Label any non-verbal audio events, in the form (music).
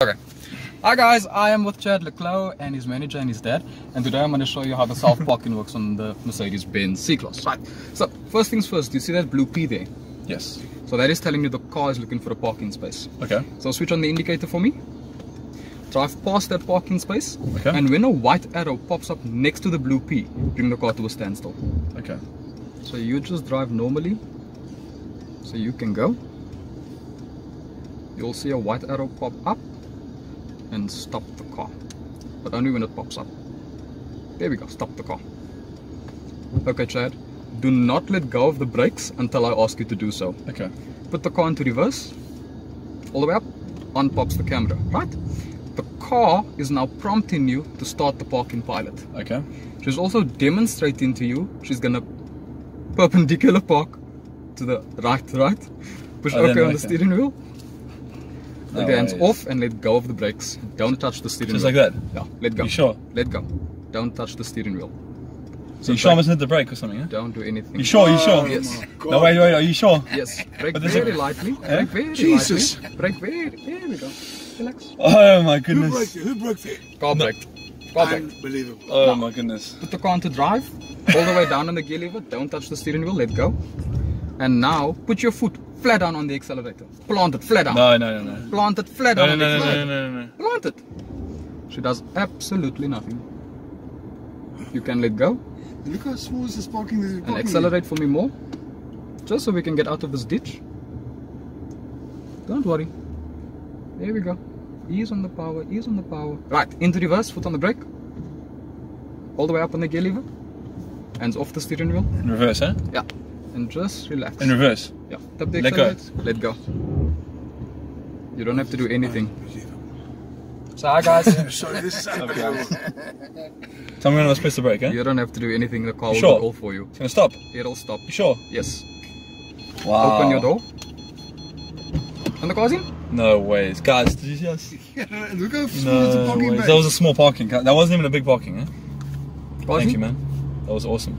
Okay. Hi guys, I am with Chad le Clos and his manager and his dad and today I'm going to show you how the self-parking works on the Mercedes-Benz C-Class. Right, so first things first, do you see that blue P there? Yes. So that is telling you the car is looking for a parking space. Okay. So switch on the indicator for me. Drive past that parking space Okay. and when a white arrow pops up next to the blue P, bring the car to a standstill. Okay. So you just drive normally, so you can go. You'll see a white arrow pop up and stop the car, but only when it pops up. There we go, stop the car. Okay, Chad, do not let go of the brakes until I ask you to do so. Okay. Put the car into reverse, all the way up, on pops the camera, right? The car is now prompting you to start the parking pilot. Okay. She's also demonstrating to you she's gonna perpendicular park to the right, right? Push Oh, OK on the okay. steering wheel. No Let hands off and let go of the brakes. Don't touch the steering Just wheel. like that? Yeah, let go. You sure? Let go. Don't touch the steering wheel. So you sure I mustn't hit the brake or something, yeah? Don't do anything. You sure? You sure? Yes. No, wait, wait, are you sure? Yes. (laughs) Brake But very lightly. Eh? Brake very lightly. Jesus. lightly. Brake very. There we go. Relax. Oh my Who broke goodness. it? Who broke it? Car brake. Car brake. Unbelievable. Oh my goodness. Put the car into drive, all the way down on the gear lever, don't touch the steering wheel, let go. And now put your foot flat down on the accelerator. Plant it flat down. No, no, no, no. Plant it flat No, down no, on the no, no, no, accelerator. no, no. Plant it. She does absolutely nothing. You can let go Look how small is this parking. This and accelerate for me more. Just so we can get out of this ditch. Don't worry. There we go. Ease on the power, ease on the power. Right, into reverse, foot on the brake. All the way up on the gear lever. Hands off the steering wheel. In reverse, huh? Yeah. And just relax. In reverse. Yeah. Tap the Let go. Let go. You don't have to do anything. Unbelievable. So hi guys. (laughs) (laughs) Sorry, this is unbelievable. Tell me when I must press the brake, eh? you don't have to do anything. The car will Sure. call for you. It's gonna stop. It'll stop. You sure? Yes. Wow. Open your door. And the car's in. No ways. Guys, did you see us? (laughs) Look how small is the No parking ways. That was a small parking. That wasn't even a big parking, eh? Car's Thank in. you, man. That was awesome.